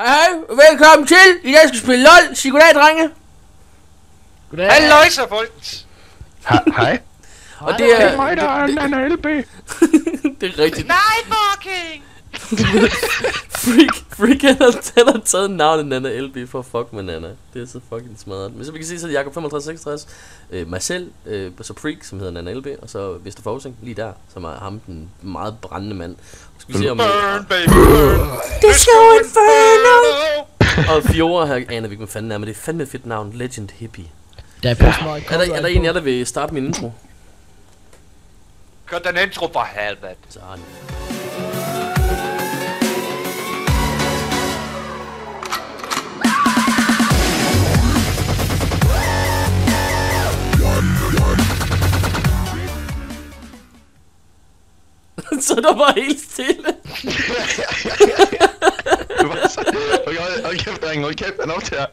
Hej, velkommen til. I dag skal vi spille LOL. Sig goddag, drenge. Goddag. Halløjsa, folkens! Hej. Og det er, mig, der er Nana LB. det er rigtigt. Nightwalking! Freak, Freak han har, han har taget navnet Nana LB for fuck med Nana. Det er så fucking smadret. Men så vi kan se, så er det Jacob 5566, øh, mig selv, øh, så Freak, som hedder Nana LB, og så Vester Fosing, lige der, som er ham, den meget brændende mand. Så skal vi se om... Burn, baby, burn! Disco Inferno! Og Fiora her aner vi ikke, hvad fanden er, men det er fandme et fedt navn. Legend Hippie. Der er meget Er der, er der en af jer, der vil starte min intro? Kør den intro for helvede. Sådan. så der var helt stille. Du var så... Okay, hold, hold kæft, drenge. Hold kæft, han optager.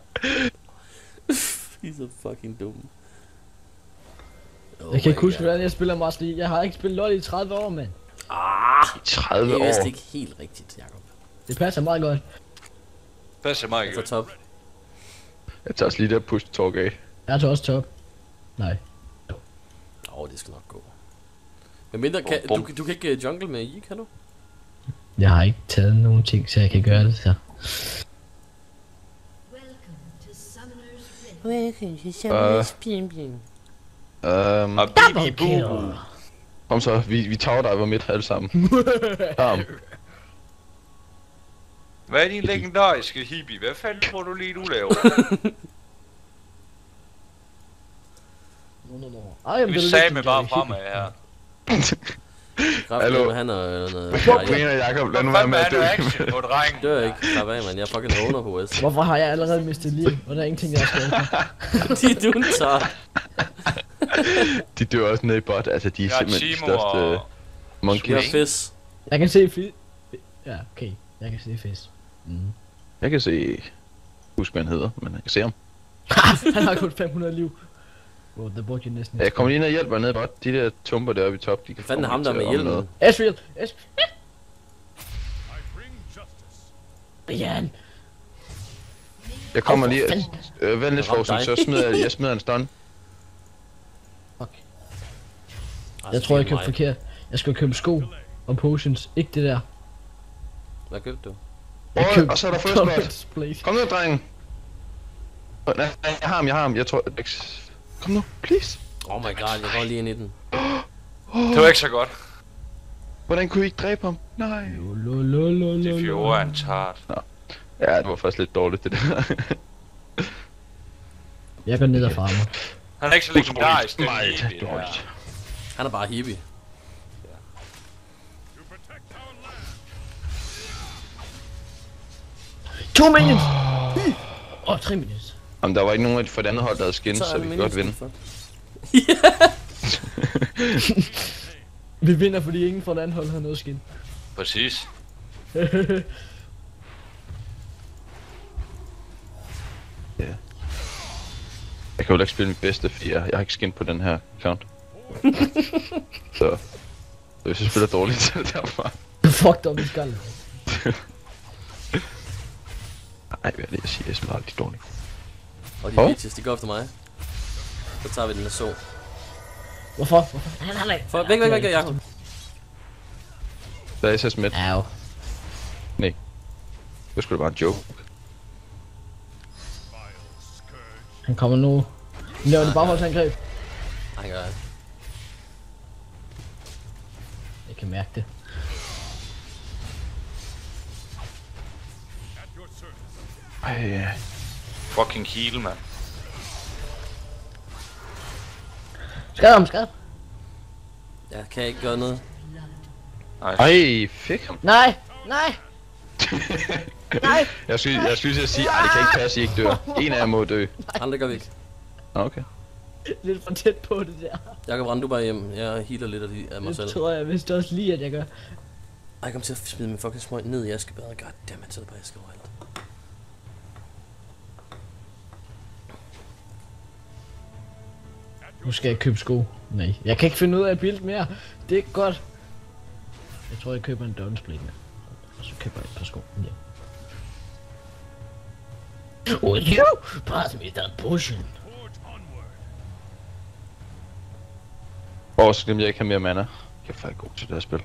I er så fucking dumme. Oh Jeg kan ikke huske, hvordan jeg spiller League. Jeg har ikke spillet LoL i 30 år, mand. Ah, 30 det er vist år. ikke helt rigtigt, Jacob. Det passer meget godt. Passer mig Altså ikke. top. Jeg tager også lige der push talk af. Jeg tager også top. Nej. Åh, oh, det skal nok gå. Men mindre, kan, du, du kan ikke uh, jungle med I, kan du? Jeg har ikke taget nogen ting, så jeg kan gøre det så. Welcome to Summer's Øh. Pimpin. Um, Og bibi bu. Kom så, vi, vi tager dig på midt alle sammen. Bam. Hvad er din legendariske hippie? Hvad fanden tror du lige, du laver? No, no, no. Ej, jamen, Vi det er sagde med bare fremad her. Hallo. han er øh, jeg griner Jacob? Lad nu være med at dø. action på drengen? dør ikke. Slap af, mand. Jeg er fucking owner på West. Hvorfor har jeg allerede mistet liv, og der er ingenting, jeg skal gøre? Fordi du en tart. De dør også ned i bot. Altså, de er Jeg er simpelthen de Timo største og... Jeg monkeys. er fis. Jeg kan se fi... Ja, okay. Jeg kan se fisk. Mm. Jeg kan se... Husk, hvad han hedder, men jeg kan se ham. Han har kun 500 liv. Wow, der burde jeg næsten Jeg kommer lige ned og hjælper ned i bot. De der tumper deroppe i top, de kan fanden er ham der med hjelmen? Ashfield! Ashfield! Brian! Jeg kommer lige... Øh, vent lidt, Jeg Forsen, så smider jeg, jeg smider en stun. Jeg tror, jeg købte forkert. Jeg skulle købe sko og potions. Ikke det der. Hvad købte du? Jeg købte og så er der first blood. Kom nu, drengen. Nej, jeg har ham, jeg har ham. Jeg tror... Kom nu, please. Oh my god, jeg går lige ind i den. Det var ikke så godt. Hvordan kunne I ikke dræbe ham? Nej. Det fjorde er en tart. Ja, det var faktisk lidt dårligt, det der. Jeg går ned og farmer. Han er ikke så legendarisk, hippie der. dårligt. Han er bare hippie. To minions! Åh, oh, tre minions. Jamen, der var ikke nogen af de for det andet hold, der havde skin, så, er vi det kan godt vinde. Vi vinder, fordi ingen fra den anden hold har noget skin. Præcis. Jeg kan jo ikke spille mit bedste, fordi jeg, jeg har ikke skin på den her account. så... Så hvis jeg spiller dårligt, så er det derfor. Fuck dig, vi skal. Nej, hvad er det, jeg siger? Jeg spiller aldrig dårligt. Og de Hov. bitches, de går efter mig. Så tager vi den der så. Hvorfor? Hvorfor? Nej, nej, nej. For, væk, væk, væk, Jacob. Der er SS midt. Au. Det skulle bare en joke. Han kommer nu. Han laver det bagholdsangreb. Ej, gør jeg. Jeg kan mærke det. Ej. Fucking heal, mand. Skad ham, skad. Jeg kan ikke gøre noget. Ej, fik ham. Nej, nej. nej. Jeg skulle, jeg skulle til at sige, ej, det kan ikke passe, I ikke dør. En af jer må dø. Andre gør vi ikke. Okay. Lidt for tæt på det der. Jakob, rend du bare hjem. Jeg healer lidt af, de, af mig Det selv. tror jeg vist også lige, at jeg gør. Ej, jeg kom til at smide min fucking smøg ned i askebadet. Goddammit, så er det bare aske overalt. Nu skal jeg købe sko. Nej, jeg kan ikke finde ud af at build mere. Det er godt. Jeg tror, jeg køber en Dawn Split med. Og så køber jeg et par sko. Ja. Would you pass me that potion? Åh, så glemte jeg ikke have mere mana. Jeg er faktisk god til det her spil.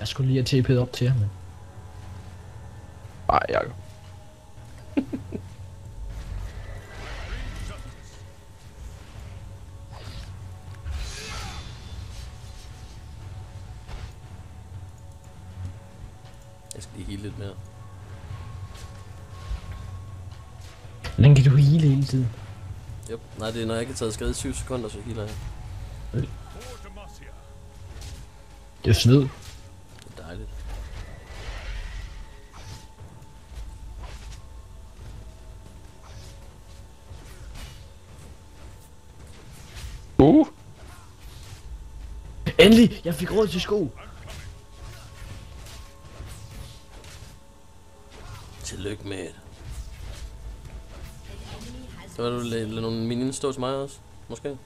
Jeg skulle lige have TP'et op til ham. men- Nej, Jacob. Jeg skal lige hele lidt mere. Hvordan kan du hele hele tiden? Yep. Nej, det er når jeg ikke har taget skade i 7 sekunder, så healer jeg. Det er snyd. Det er dejligt. Uh! Endelig! Jeg fik råd til sko. Tillykke med vil du lade, lade nogle minions stå til mig også? Måske?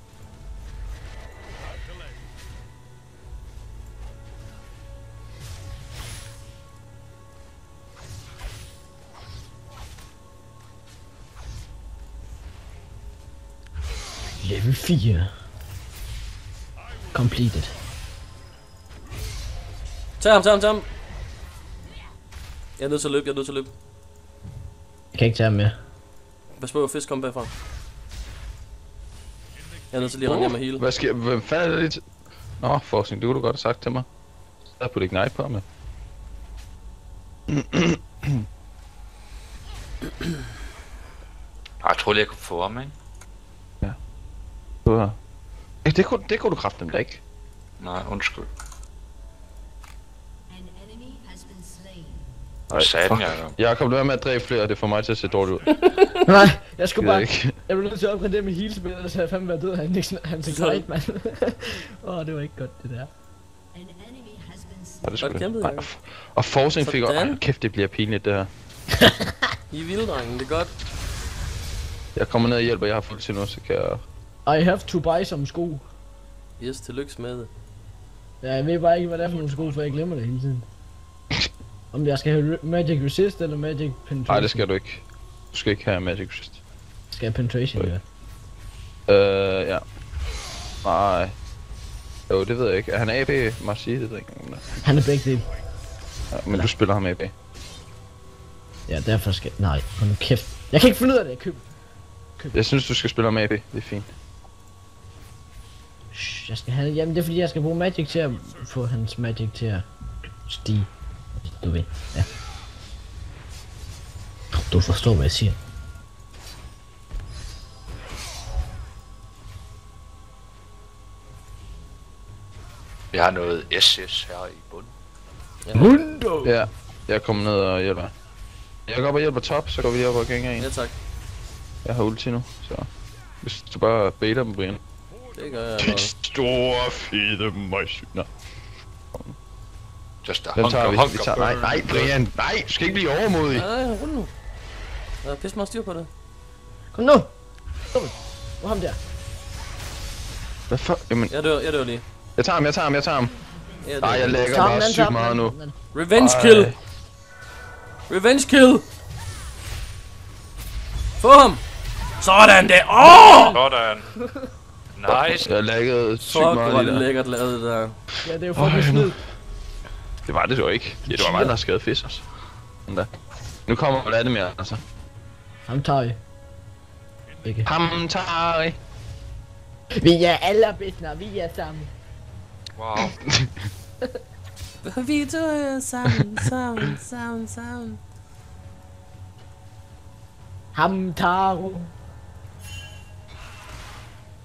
Level 4. Completed. Tag ham, tag ham, tag ham! Jeg er nødt til at løbe, jeg er nødt til at løbe. Jeg kan ikke tage ham mere. Pas på, at fisk kommer bagfra. Jeg er nødt til lige at rende hjem og heal. Hvad sker Hvem fanden er det? til- Nå, forskning, det kunne du godt have sagt til mig. Der putte ignite på med. Ej, Jeg tror lige, jeg kunne få ham, ikke? Du har... Det kunne, det kunne du kraften da ikke. Nej, undskyld. Ej, Satan. Jacob. Jakob, lad være med at dræbe flere, det får mig til at se dårligt ud. Nej, jeg skulle bare... ikke. Jeg blev nødt til at opgradere mit healspil, ellers havde jeg fandme været død af Nixon. Han til Så- Great, mand. Åh, oh, det var ikke godt, det der. An enemy has been Ja, slain. det kæmpet, det. Ej, Jacob. Og forcing fik også... Kæft, det bliver pinligt, det her. I er vilde, drengen, det er godt. Jeg kommer ned og hjælper, jeg har fuldt til nu, så kan jeg... I have to buy some sko. Yes, tillykke med det. Ja, jeg ved bare ikke, hvad det er for nogle sko, for jeg glemmer det hele tiden. Om jeg skal have Magic Resist eller Magic Penetration. Nej, det skal du ikke. Du skal ikke have Magic Resist. Skal jeg Penetration, ja. Øh, ja. Nej. Jo, det ved jeg ikke. Er han AB? Sige, det ved jeg ikke. Han er begge dele. Ja, men du spiller ham AB. Ja, derfor skal... Nej, hold nu kæft. Jeg kan ikke finde ud af det, jeg køber. Jeg synes, du skal spille ham AB. Det er fint. Shh, jeg skal have... Jamen, det er fordi, jeg skal bruge Magic til at få hans Magic til at stige. Du ved, ja. Du forstår, hvad jeg siger. Vi har noget SS her i bunden. Mundo! Ja, jeg kommer ned og hjælper. Jeg går op og hjælper top, så går vi lige op og gænger en. Ja, tak. Jeg har ulti nu, så... Hvis du bare baiter dem, Brian. Det gør jeg allerede. store, fede møgsyner. Just a Dem tager vi. hunker, vi tager... Nej, nej, Brian. Nej, skal ikke blive overmodig. Nej, rund nu. Der er pisse meget styr på det. Kom nu! Kom nu! Hvor ham der? Hvad for? Jamen, Jeg dør, jeg dør lige. jeg tager ham, jeg tager ham, jeg tager ham. Jeg dør. Nej, jeg lægger bare sygt meget nu. Revenge Ej. kill! Revenge kill! Få ham! Sådan der! Åh! Oh! Sådan. Nice. Jeg læggede sygt Fuck, hvor meget lige det der. lækkert lavet det der. Ja, det er jo fucking snyd. Det var det jo ikke. Ja, det var mig, der havde skadet. Sådan der. Nu kommer Vladimir, altså. Ham tager vi. Ikke. Ham tager I. Vi er alle bedst, når vi er sammen. Wow. Vi to er sammen, sammen, sammen, sammen. Ham tager du.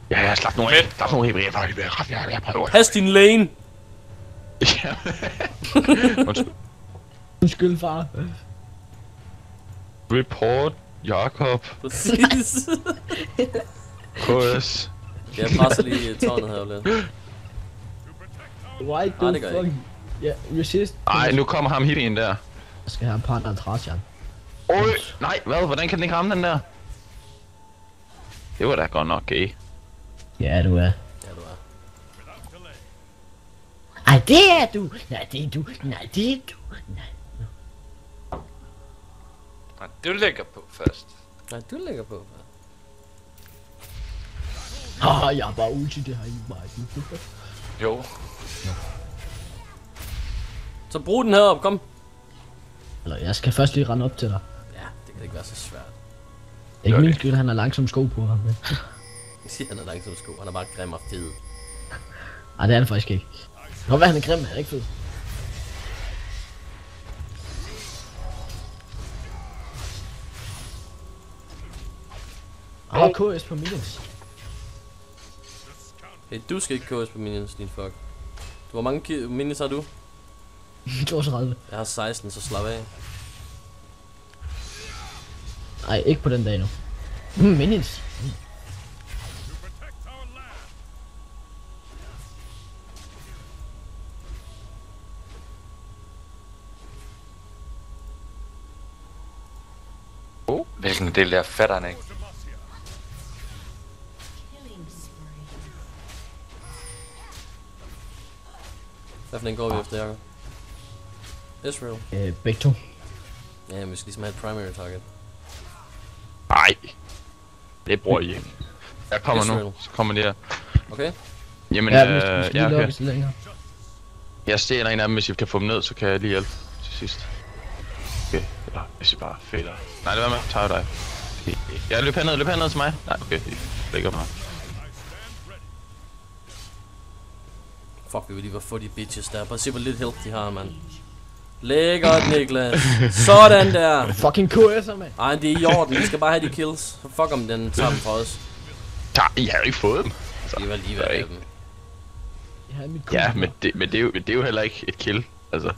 Ja, jeg har slagt nogle af. Der er nogle ret, jeg prøver. Pas din lane! Ja. Undskyld. Undskyld, far. Report Jakob Præcis. KS. jeg presser lige tårnet her lidt. Why Nej, do det gør jeg fuck... Ja, resist. Ej, nu kommer ham hippien der. Jeg skal have en partner Trajan. Oj, nej, hvad? Hvordan kan den ikke ramme den der? Det var da godt nok gay. Ja, du er. Ej, det er du. Nej, det er du. Nej, det er du. Nej. Nej, du lægger på først. Nej, du lægger på. Ah, jeg har bare ulti, det har I bare ikke. Jo. Så brug den her op, kom. Eller jeg skal først lige rende op til dig. Ja, det kan ikke være så svært. Det er ikke min skyld, han har langsom sko på ham. Jeg siger, han er langsom sko. Han er bare grim og fed. Nej, det er han faktisk ikke. Nå, hvad han er grim, han er ikke fed. Åh, oh, KS på minions. Hey, du skal ikke KS på minions, din fuck. Hvor mange minions har du? 32. Jeg har 16, så slap af. Nej, ikke på den dag nu. Mm, minions. Hvilken del jeg fatter han ikke. Hvad for en går vi efter, Jacob? Israel. Øh, begge to. Ja, men vi skal ligesom have et primary target. Nej. Det bruger I ikke. Jeg kommer nu. Israel. Så kommer de her. Okay? Jamen, Ja, vi øh, skal, vi skal ja, lige okay. lukkes længere. Jeg stjæler en af dem, hvis I kan få dem ned, så kan jeg lige hjælpe til sidst. Hvis I bare fælder. Nej, det var med. Tager dig. Jeg løb herned, løb herned til mig. Nej, okay, I ligger bare. Fuck, vi vil lige få de bitches der. At se, hvor lidt health de har, mand. Lækkert, Niklas. Sådan der. Fucking KS'er, mand. Ej, det er i orden. Vi skal bare have de kills. Fuck om den tager dem fra os. Tag, I har jo ikke fået dem. Så, Vi var lige ved dem. Jeg havde mit Ja, men det, men, det er jo, det er jo heller ikke et kill. Altså.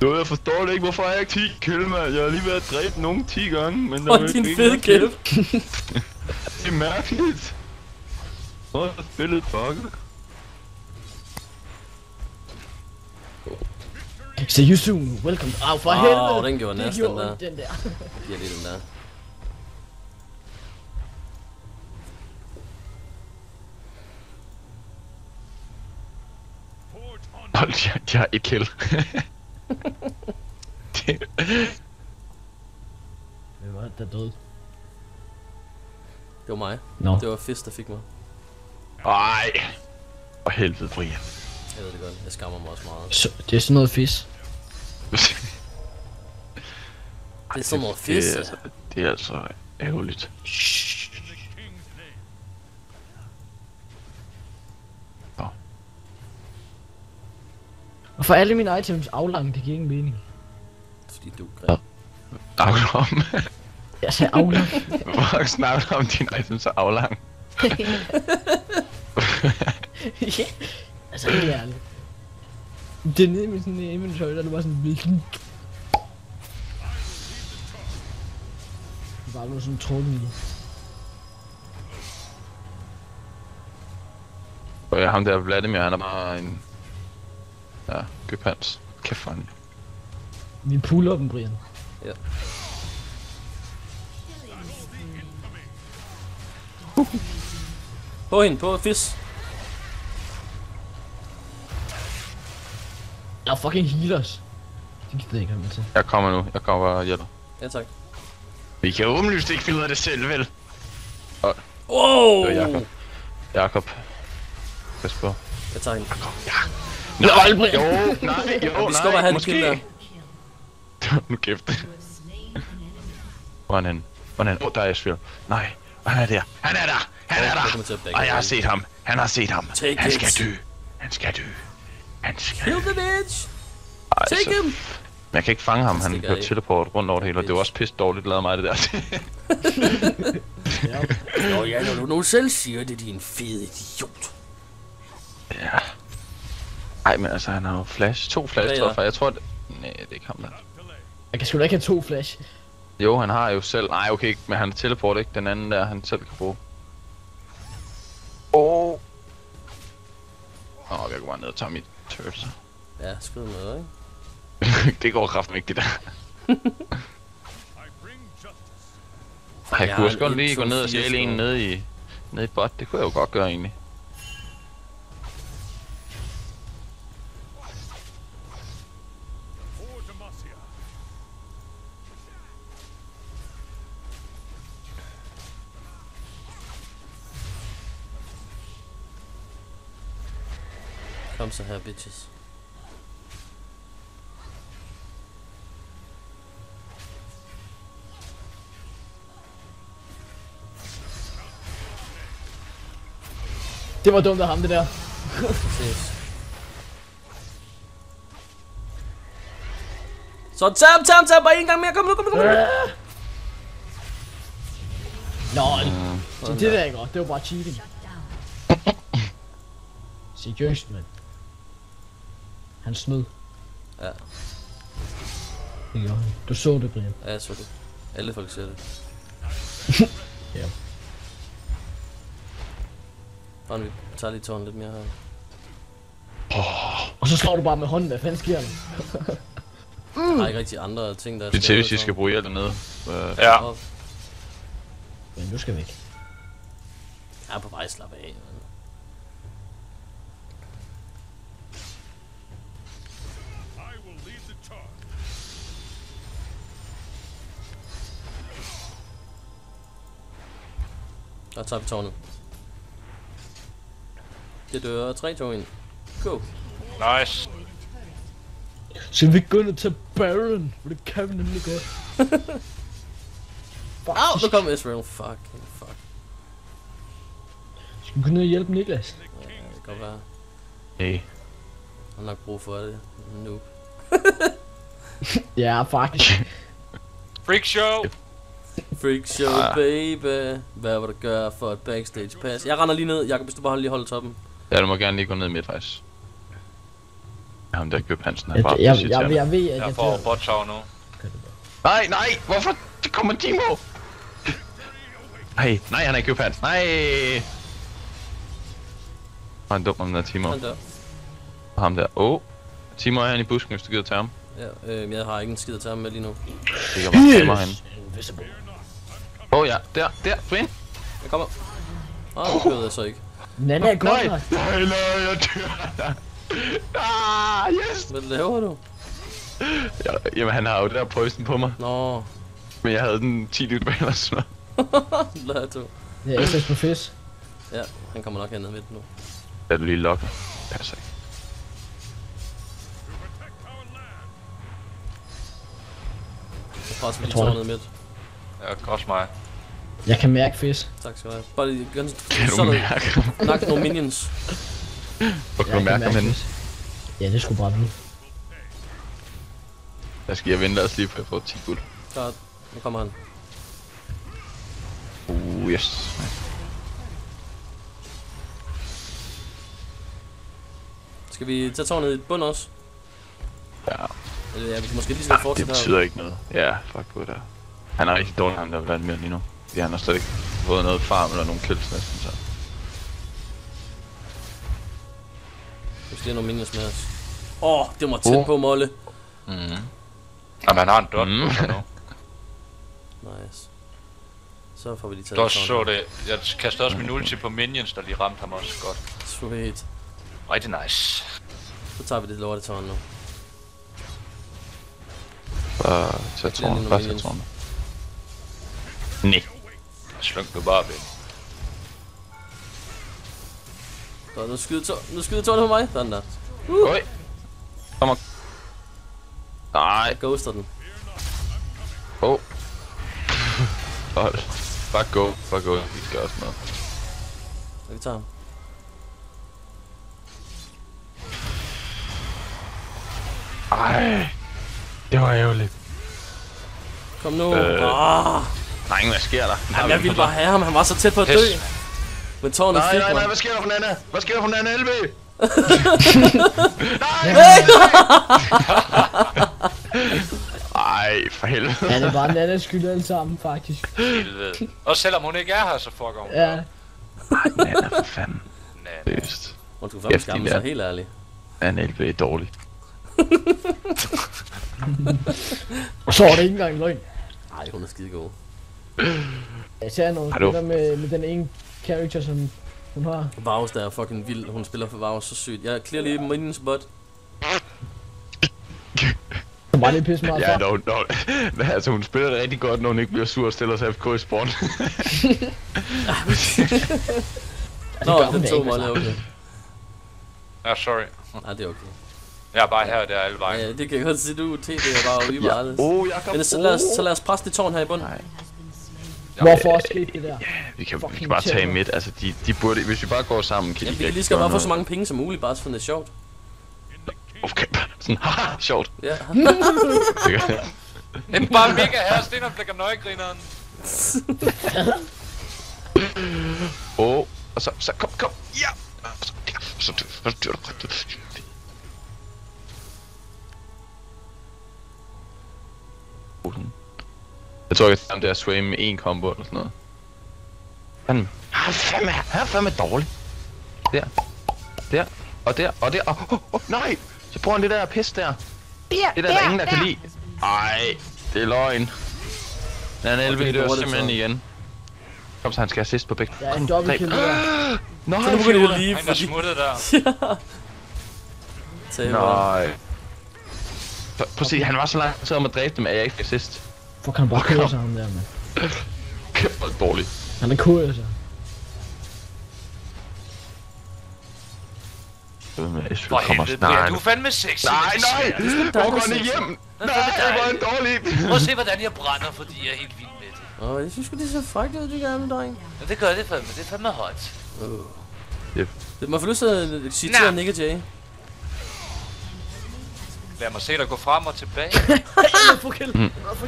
Du, jeg forstår det ikke, hvorfor har jeg ikke 10 kill, mand? Jeg har lige været dræbt nogen 10 gange, men der Åh, er din fede kill. Det er mærkeligt. Hvor er spillet fucket? You soon. Welcome. Au, for Åh, helvede. den gjorde næsten, den der. den der. Giver lige den der. Hold, jeg, jeg har et kill. Det, Hvem var det, der døde? Det var mig. Nå. Det var Fist, der fik mig. ej. For helvede, Brian. Jeg ved det godt. Jeg skammer mig også meget. Så, det er sådan noget fis. Det er sådan noget det, fisse. er, altså, det er altså ærgerligt. Hvorfor er alle mine items aflange? Det giver ingen mening. Fordi du er grim. Snakker du om? Jeg sagde aflang. Hvorfor snakker du om din item så aflang? ja. Altså, helt ærligt. Det er nede med sådan en inventory, der er det bare sådan virkelig... Det er bare noget sådan tråden i. Og ja, ham der Vladimir, han er bare en... Ja, købhans. Kæft for han. Vi puller dem, Brian. På hende, på Fist. Jeg fucking healers. Det gider jeg ikke have med til. Jeg kommer nu. Jeg kommer og hjælper. Ja, tak. Vi kan åbenlyst ikke finde ud af det selv, vel? Wow! Det var Jakob. Jakob. Pas på. Jeg tager hende. Nej, jo, nej, jo, Vi nej, kill der. måske. nu kæft. Hvor er han henne? Hvor er han? Åh, oh, der er Esfjord. Nej, han er der. Han er der. Han er der. Og jeg har set ham. Han har set ham. Take Han it. skal dø. Han skal dø. Han skal Kill the bitch! Ej, Take så- him! Men jeg kan ikke fange ham. Han kører teleport rundt over det hele, og det var også pisse dårligt lavet mig, det der. Nå ja, når du nu selv siger det, din fede idiot. ja. Ej, men altså, han har jo flash. To flash, tror jeg. Jeg tror, det... Nej, det er ikke ham der. Jeg kan sgu da ikke have to flash. Jo, han har jo selv... Nej, okay, ikke, men han har teleport, ikke? Den anden der, han selv kan bruge. Åh. Oh. Åh, oh, jeg går bare ned og tager mit turret, så. Ja, skrid med, ikke? det går kraftigt ikke, det der. Ej, jeg Jeg kunne har også godt lige 1, gå 2, ned og 4 stjæle en nede i, nede i bot. Det kunne jeg jo godt gøre egentlig. Kom så her, bitches. Det var dumt af ham, det der. Så ham, tag ham bare en gang mere. Kom nu, kom nu, kom nu. Lol. Så det der er godt. Det var bare cheating. Seriøst, mand. Han snød. Ja. Det gjorde han. Du så det, Brian. Ja, så det. Alle folk ser det. Ja. Og vi tager lige tårn lidt mere her. Og så slår du bare med hånden. Hvad fanden sker der? Der er ikke rigtig andre ting, der Det er til, hvis I skal bruge jer dernede. Øh, Ja. Men du skal væk. Jeg er på vej, slap af. man. Og tager vi tårnet. Det dør tre tog ind. Go. Nice. Så vi går ned til Baron. For det kan vi nemlig godt. Au, nu kom Israel. Fuck. Fuck. Skal vi gå ned og hjælpe Niklas? Ja, det kan godt være. hey. Han har nok brug for det. Noob. Ja, faktisk. Freak show. Freak show, Ah. baby. Hvad vil du gøre for et backstage pass? Jeg render lige ned. Jakob, hvis du bare lige holder toppen. Ja, du må gerne lige gå ned midt faktisk. Ham der køb Hansen er Jeg, bare jeg, jeg, jeg, jeg ved, at Jeg jeg får dør. bot tower nu. Nej, nej, hvorfor det kommer Timo? Nej, nej, han er ikke købt Hans. Nej. Han er dum om den der Timo. Han dør. Og ham der. Åh. Oh. Timo er han i busken, hvis du gider tage ham. Ja, øh, jeg har ikke en skid at tage ham med lige nu. Det kan bare yes. han. Åh oh, ja, der, der, Brian. Jeg kommer. Åh, oh, det jeg så ikke. Nana er godt Nej, nok. nej, nej, jeg dør. Ah, yes. Hvad laver du? Ja, jamen, han har jo det der poison på mig. Nå, Men jeg havde den 10 liter bag eller sådan noget. lad du. Det er SS på fisk. Ja, han kommer nok herned midt nu. Er du lige lokker? Passer ikke. Jeg lige tror det. tårnet midt. Ja, også mig. Jeg kan mærke fisk. Tak skal du have. Bare lige ganske Kan du sådan mærke? Nak nogle minions. Hvor kan Jeg du mærke ham henne? Ja, det skulle bare blive. Jeg skal jeg vente os lige, for jeg får 10 guld. Klart. Nu kommer han. Uh, yes. Skal vi tage tårnet i bund også? Ja, Eller ja, vi kan måske lige så det fortsætte her. betyder ikke noget. Ja, fuck på der. Han er rigtig dårlig, ham der mere lige nu. Fordi han har slet ikke fået noget farm eller nogen kills næsten, så. Vi skal nogle minions med os. Åh, oh, det var tæt Oh. på, Molle. Mm. Jamen, han har en dot Mm. på. Nice. Så får vi lige taget Du også så det. Jeg kastede også min ulti på minions, der lige ramte ham også godt. Sweet. Rigtig nice. Så tager vi det lorte tårn nu. Bare tag tårnet, bare tag tårnet. Nej. Slunk du bare ved. Så nu skyder tårnet, nu skyder tårnet på mig. Sådan der. Oj. Kom Nej. Jeg ghoster den. Oh. Hold. Bare gå, bare gå. Vi skal også noget. Så vi tager ham. Ej. Det var ærgerligt. Kom nu. Øh. Ah, Nej, hvad sker der? Jamen, jeg ville bare have ham. Han var så tæt på at dø. Men tårnet Nej, fik nej, nej, mig. hvad sker der for Nana? Hvad sker der for Nana LB? Ej, for helvede. Ja, det er bare Nanas skyld alle sammen, faktisk. Helvede. Og selvom hun ikke er her, så fucker hun. Ja. Nana, for fanden. Nana. Seriøst. Hun skulle fandme skamme sig, helt ærligt. Nana LB er dårlig. Og så var det ikke engang løgn. Ej, hun er skide god. Jeg ser nogle spiller med, med den ene character, som hun har. Varus, der er fucking vild. Hun spiller for Varus så sygt. Jeg clear lige minions bot. Som bare lige pisse meget Ja, dog, dog. Men altså, hun spiller det rigtig godt, når hun ikke bliver sur og stiller sig FK i spawn. Nå, gør hun den da tog mig altså. okay. Ja, sorry. Nej, det er okay. Jeg er bare her og der alle vejen. Ja, det kan jeg godt se, du TD er bare ude meget. Åh, Jakob. Men så lad, os, så lad os presse det tårn her i bunden. Nej, Hvorfor skete det der? vi kan, vi kan bare tage midt. Altså, de, de burde... Hvis vi bare går sammen, kan Ja, de vi kan lige skal bare få så mange penge som muligt, bare sådan det er sjovt. Okay, sådan, haha, sjovt. Ja. Det En bare mega her, Sten og blikker nøjegrineren. Åh, og så, så kom, kom, ja! Og så, ja, så, og så, og så, Jeg tror, jeg kan det der sway med en combo eller sådan noget. Han, han er fandme, han er fandme dårlig. Der, der, og der, og der, og, oh, oh, nej! Så bruger han det der pis der. Det er der, der ingen, der kan lide. Ej, det er løgn. Den er 11, Okay, det er dårligt simpelthen så. igen. Kom så, han skal assist på begge. Der er en dobbeltkill der. Nej, Så nu begynder det lige, Han er fordi... smuttet der. Taber. Nej. Prøv at se, han var så lang tid om at dræbe dem, at jeg ikke fik assist. Fuck, han bare kører sig ham der, mand. Kæft, hvor er det dårligt. Han er cool, altså. For helvede, Brian, du er fandme sexy. Nej, nej! Hvor går han hjem? Nej, hvor er han dårlig! Prøv at se, hvordan jeg brænder, fordi jeg er helt vild med det. Åh, jeg synes det ser frækt ud, de gamle dreng. Ja, det gør det fandme. Det er fandme hot. Det må få lyst til at sige til Nick og Jay. Lad mig se dig gå frem og tilbage.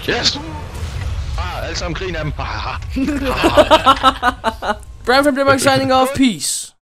Yes! Ah, alle sammen griner af dem. Ah, Brian from Denmark signing off. Peace.